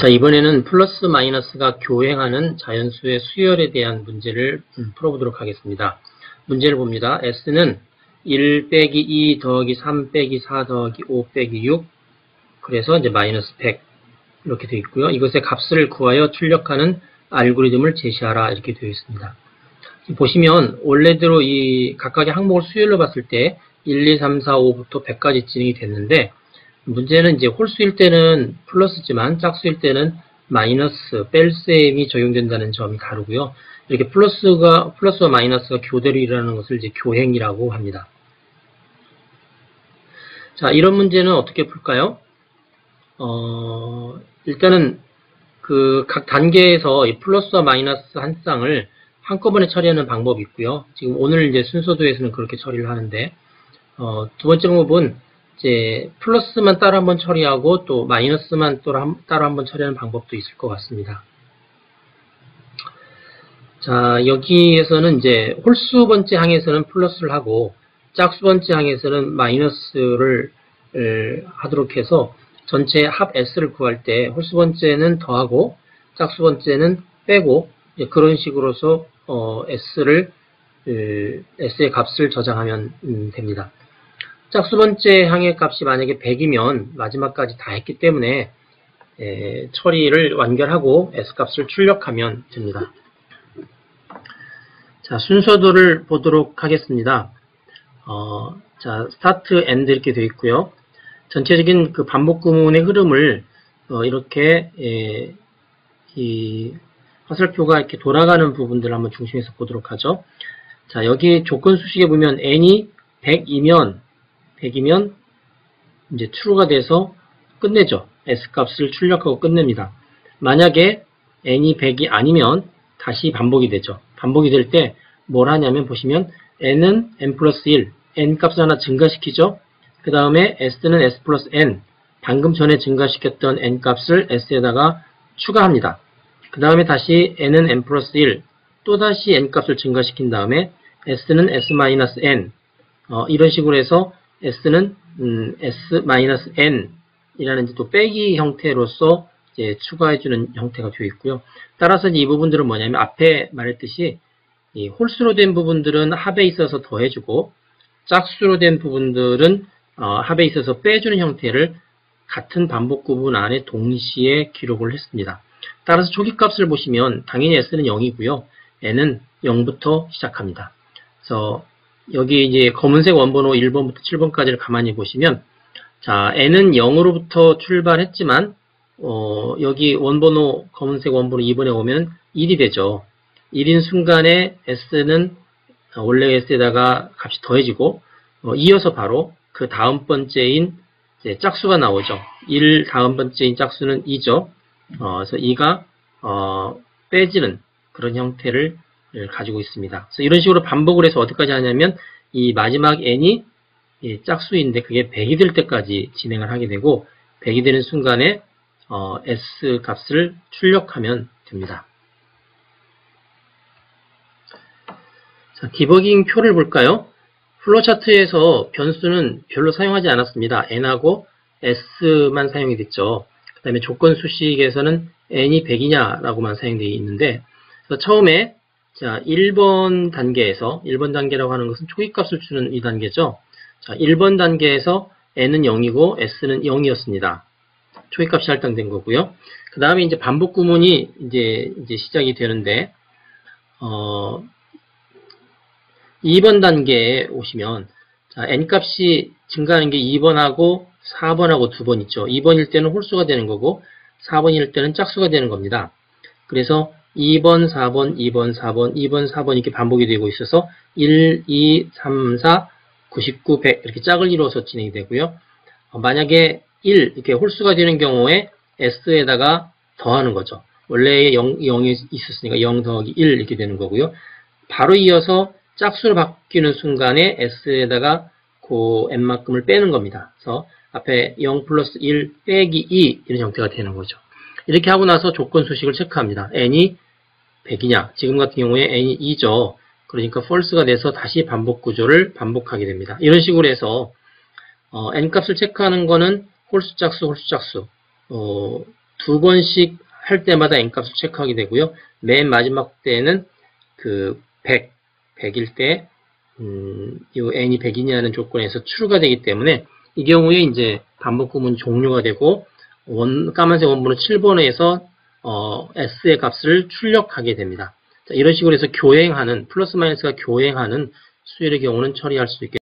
자, 이번에는 플러스 마이너스가 교행하는 자연수의 수열에 대한 문제를 음, 풀어보도록 하겠습니다. 문제를 봅니다. S는 1 빼기 2 더하기 3 빼기 4 더하기 5 빼기 6 그래서 이제 마이너스 100 이렇게 되어 있고요. 이것의 값을 구하여 출력하는 알고리즘을 제시하라 이렇게 되어 있습니다. 보시면 원래대로 이 각각의 항목을 수열로 봤을 때 1, 2, 3, 4, 5부터 100까지 진행이 됐는데 문제는 이제 홀수일 때는 플러스지만 짝수일 때는 마이너스 뺄셈이 적용된다는 점이 다르고요. 이렇게 플러스가 플러스와 마이너스가 교대로 일어나는 것을 이제 교행이라고 합니다. 자, 이런 문제는 어떻게 풀까요? 어, 일단은 그 각 단계에서 이 플러스와 마이너스 한 쌍을 한꺼번에 처리하는 방법이 있고요. 지금 오늘 이제 순서도에서는 그렇게 처리를 하는데 어, 두 번째 방법은 이제 플러스만 따로 한번 처리하고 또 마이너스만 따로 한번 처리하는 방법도 있을 것 같습니다. 자, 여기에서는 이제 홀수 번째 항에서는 플러스를 하고 짝수 번째 항에서는 마이너스를 하도록 해서 전체 합 S를 구할 때 홀수 번째는 더하고 짝수 번째는 빼고 그런 식으로서 어, S를 S의 값을 저장하면 음, 됩니다. 짝수 번째 항의 값이 만약에 100이면 마지막까지 다 했기 때문에 에, 처리를 완결하고 S값을 출력하면 됩니다. 자, 순서도를 보도록 하겠습니다. 어, 자, start, end 이렇게 되어 있고요. 전체적인 그 반복 구문의 흐름을 어, 이렇게 에, 이 화살표가 이렇게 돌아가는 부분들을 한번 중심에서 보도록 하죠. 자, 여기 조건 수식에 보면 n이 100이면 100이면 이제 true가 돼서 끝내죠. s값을 출력하고 끝냅니다. 만약에 n이 100이 아니면 다시 반복이 되죠. 반복이 될 때 뭘 하냐면 보시면 n은 n 플러스 1, n 값을 하나 증가시키죠. 그 다음에 s는 s 플러스 n, 방금 전에 증가시켰던 n 값을 s에다가 추가합니다. 그 다음에 다시 n은 n 플러스 1, 또다시 n 값을 증가시킨 다음에 s는 s 마이너스 n, 어, 이런 식으로 해서 s는 음, s-n 이라는 또 빼기 형태로서 추가해주는 형태가 되어 있고요. 따라서 이 부분들은 뭐냐면 앞에 말했듯이 이 홀수로 된 부분들은 합에 있어서 더해주고 짝수로 된 부분들은 어, 합에 있어서 빼주는 형태를 같은 반복 구분 안에 동시에 기록을 했습니다. 따라서 초기값을 보시면 당연히 s는 0이고요. n은 0부터 시작합니다. 그래서 여기 이제 검은색 원번호 1번부터 7번까지를 가만히 보시면 자 n은 0으로부터 출발했지만 어, 여기 원번호 검은색 원번호 2번에 오면 1이 되죠. 1인 순간에 s는 원래 s에다가 값이 더해지고 어, 이어서 바로 그 다음 번째인 짝수가 나오죠. 1 다음 번째인 짝수는 2죠. 어, 그래서 2가 어, 빼지는 그런 형태를 가지고 있습니다. 그래서 이런 식으로 반복을 해서 어디까지 하냐면 이 마지막 n이 짝수인데 그게 100이 될 때까지 진행을 하게 되고 100이 되는 순간에 어, s 값을 출력하면 됩니다. 자, 디버깅 표를 볼까요? 플로차트에서 변수는 별로 사용하지 않았습니다. n하고 s만 사용이 됐죠. 그 다음에 조건 수식에서는 n이 100이냐라고만 사용되어 있는데 처음에 자 1번 단계에서 1번 단계라고 하는 것은 초기값을 주는 이 단계죠. 자 1번 단계에서 n은 0이고 s는 0이었습니다. 초기값이 할당된 거고요. 그 다음에 이제 반복 구문이 이제 이제 시작이 되는데 어 2번 단계에 오시면 자, n값이 증가하는 게 2번하고 4번하고 2번 있죠. 2번일 때는 홀수가 되는 거고 4번일 때는 짝수가 되는 겁니다. 그래서 2번, 4번, 2번, 4번, 2번, 4번 이렇게 반복이 되고 있어서 1, 2, 3, 4, 99, 100 이렇게 짝을 이루어서 진행이 되고요. 어, 만약에 1 이렇게 홀수가 되는 경우에 s에다가 더하는 거죠. 원래 0, 0이 있었으니까 0 더하기 1 이렇게 되는 거고요. 바로 이어서 짝수로 바뀌는 순간에 s에다가 그 n만큼을 빼는 겁니다. 그래서 앞에 0 플러스 1 빼기 2 이런 형태가 되는 거죠. 이렇게 하고 나서 조건 수식을 체크합니다. n이 100이냐 지금 같은 경우에 n이 2죠. 그러니까 false가 돼서 다시 반복 구조를 반복하게 됩니다. 이런 식으로 해서 어, n값을 체크하는 거는 홀수 짝수 홀수 짝수 어, 두 번씩 할 때마다 n값을 체크하게 되고요. 맨 마지막 때는 그 100, 100일 때, 음, 이 n이 100이냐는 조건에서 true가 되기 때문에 이 경우에 이제 반복 구문 종료가 되고 원, 까만색 원본은 7번에서 어, s의 값을 출력하게 됩니다. 자, 이런 식으로 해서 교행하는 플러스 마이너스가 교행하는 수열의 경우는 처리할 수 있게